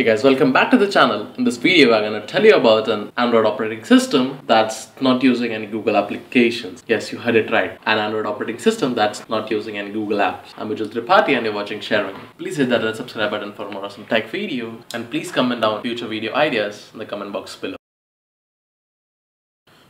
Hey guys, welcome back to the channel. In this video, I'm gonna tell you about an Android operating system that's not using any Google applications. Yes, you heard it right. An Android operating system that's not using any Google apps. I'm Vijay Tripathi and you're watching Sharing. Please hit that red subscribe button for more awesome tech video and please comment down future video ideas in the comment box below.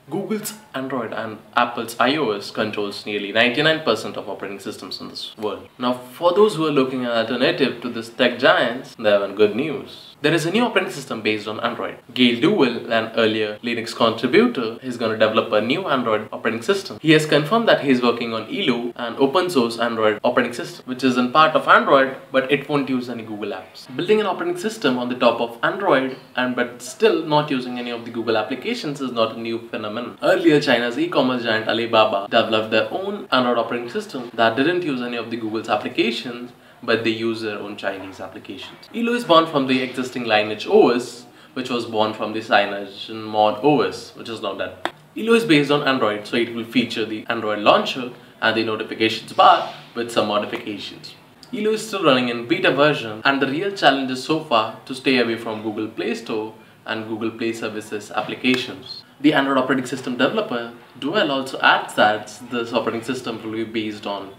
Google's Android and Apple's iOS controls nearly 99% of operating systems in this world. Now, for those who are looking at an alternative to these tech giants, they have good news. There is a new operating system based on Android. Gaël Duval, an earlier Linux contributor, is going to develop a new Android operating system. He has confirmed that he is working on Eelo, an open source Android operating system, which is in part of Android, but it won't use any Google apps. Building an operating system on the top of Android and but still not using any of the Google applications is not a new phenomenon. Earlier, China's e-commerce giant Alibaba developed their own Android operating system that didn't use any of the Google's applications but they use their own Chinese applications. Eelo is born from the existing Lineage OS, which was born from the CyanogenMod OS, which is now dead. Eelo is based on Android, so it will feature the Android launcher and the notifications bar with some modifications. Eelo is still running in beta version and the real challenge is so far to stay away from Google Play Store and Google Play Services applications. The Android operating system developer, Duval also adds that this operating system will be based on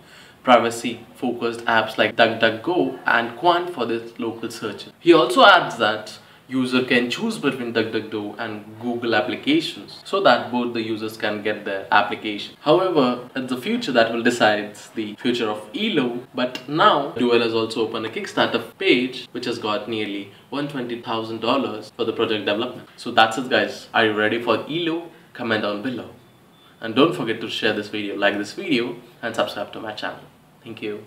privacy focused apps like DuckDuckGo and Qwant for the local searches. He also adds that user can choose between DuckDuckGo and Google applications so that both the users can get their application. However, it's the future that will decide the future of Eelo. But now, Duval has also opened a Kickstarter page which has got nearly $120,000 for the project development. So that's it guys. Are you ready for Eelo? Comment down below. And don't forget to share this video, like this video and subscribe to my channel. Thank you.